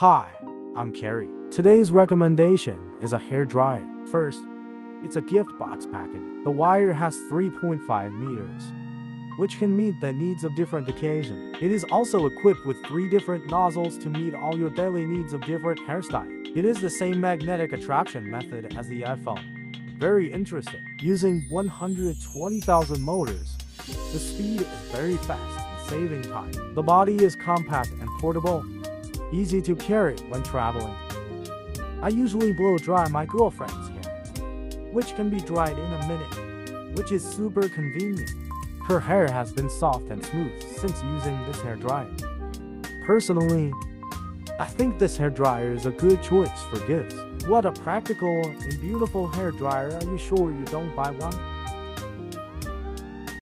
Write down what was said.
Hi, I'm Carrie. Today's recommendation is a hair dryer. First, it's a gift box package. The wire has 3.5 meters, which can meet the needs of different occasions. It is also equipped with three different nozzles to meet all your daily needs of different hairstyles. It is the same magnetic attraction method as the iPhone. Very interesting. Using 120,000 motors, the speed is very fast, and saving time. The body is compact and portable, easy to carry when traveling. I usually blow dry my girlfriend's hair, which can be dried in a minute, which is super convenient. Her hair has been soft and smooth since using this hair dryer. Personally, I think this hair dryer is a good choice for gifts. What a practical and beautiful hair dryer. Are you sure you don't buy one?